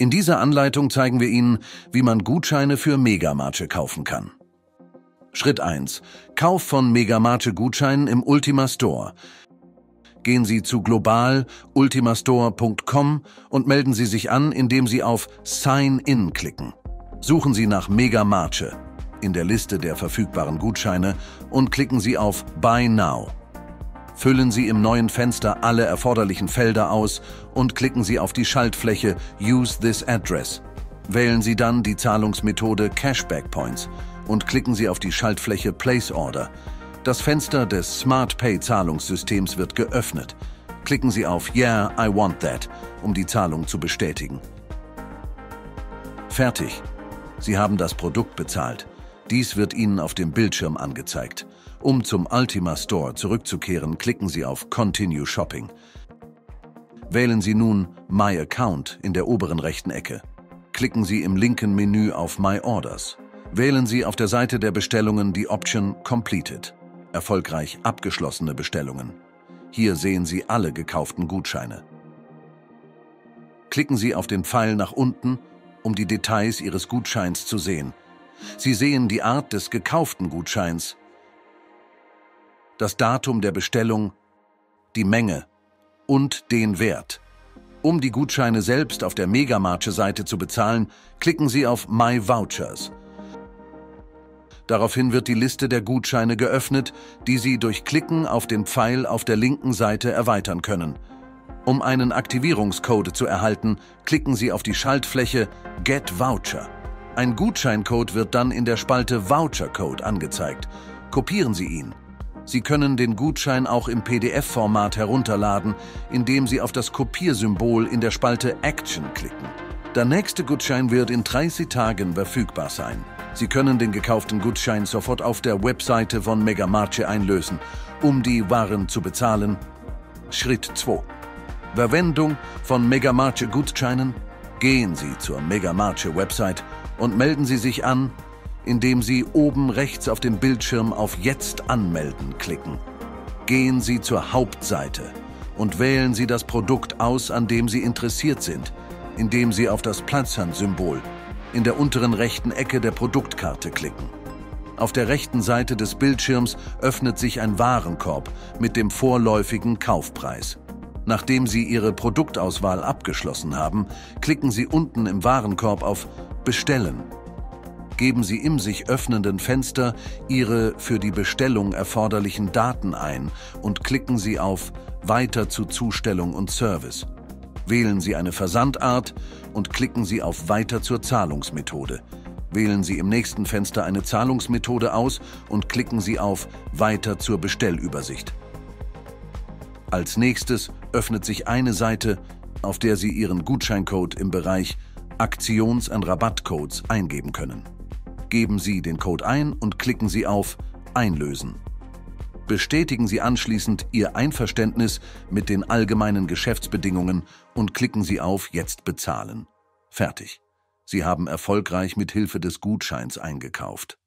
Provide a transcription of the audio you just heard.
In dieser Anleitung zeigen wir Ihnen, wie man Gutscheine für Megamarche kaufen kann. Schritt 1. Kauf von Megamarche-Gutscheinen im Ultima Store. Gehen Sie zu global-ultimastore.com und melden Sie sich an, indem Sie auf Sign In klicken. Suchen Sie nach Megamarche in der Liste der verfügbaren Gutscheine und klicken Sie auf Buy Now. Füllen Sie im neuen Fenster alle erforderlichen Felder aus und klicken Sie auf die Schaltfläche Use this address. Wählen Sie dann die Zahlungsmethode Cashback Points und klicken Sie auf die Schaltfläche Place Order. Das Fenster des Smart Pay Zahlungssystems wird geöffnet. Klicken Sie auf Yeah, I want that, um die Zahlung zu bestätigen. Fertig. Sie haben das Produkt bezahlt. Dies wird Ihnen auf dem Bildschirm angezeigt. Um zum Ultima Store zurückzukehren, klicken Sie auf Continue Shopping. Wählen Sie nun My Account in der oberen rechten Ecke. Klicken Sie im linken Menü auf My Orders. Wählen Sie auf der Seite der Bestellungen die Option Completed. Erfolgreich abgeschlossene Bestellungen. Hier sehen Sie alle gekauften Gutscheine. Klicken Sie auf den Pfeil nach unten, um die Details Ihres Gutscheins zu sehen. Sie sehen die Art des gekauften Gutscheins, das Datum der Bestellung, die Menge und den Wert. Um die Gutscheine selbst auf der Megamarche-Seite zu bezahlen, klicken Sie auf My Vouchers. Daraufhin wird die Liste der Gutscheine geöffnet, die Sie durch Klicken auf den Pfeil auf der linken Seite erweitern können. Um einen Aktivierungscode zu erhalten, klicken Sie auf die Schaltfläche Get Voucher. Ein Gutscheincode wird dann in der Spalte Voucher Code angezeigt. Kopieren Sie ihn. Sie können den Gutschein auch im PDF-Format herunterladen, indem Sie auf das Kopiersymbol in der Spalte Action klicken. Der nächste Gutschein wird in 30 Tagen verfügbar sein. Sie können den gekauften Gutschein sofort auf der Webseite von Megamarche einlösen, um die Waren zu bezahlen. Schritt 2. Verwendung von Megamarche Gutscheinen. Gehen Sie zur Megamarche Website und melden Sie sich an, indem Sie oben rechts auf dem Bildschirm auf Jetzt anmelden klicken. Gehen Sie zur Hauptseite und wählen Sie das Produkt aus, an dem Sie interessiert sind, indem Sie auf das Platzhand-Symbol in der unteren rechten Ecke der Produktkarte klicken. Auf der rechten Seite des Bildschirms öffnet sich ein Warenkorb mit dem vorläufigen Kaufpreis. Nachdem Sie Ihre Produktauswahl abgeschlossen haben, klicken Sie unten im Warenkorb auf Bestellen geben Sie im sich öffnenden Fenster Ihre für die Bestellung erforderlichen Daten ein und klicken Sie auf Weiter zu Zustellung und Service. Wählen Sie eine Versandart und klicken Sie auf Weiter zur Zahlungsmethode. Wählen Sie im nächsten Fenster eine Zahlungsmethode aus und klicken Sie auf Weiter zur Bestellübersicht. Als nächstes öffnet sich eine Seite, auf der Sie Ihren Gutscheincode im Bereich Aktions- und Rabattcodes eingeben können geben Sie den Code ein und klicken Sie auf Einlösen. Bestätigen Sie anschließend Ihr Einverständnis mit den allgemeinen Geschäftsbedingungen und klicken Sie auf Jetzt bezahlen. Fertig. Sie haben erfolgreich mit Hilfe des Gutscheins eingekauft.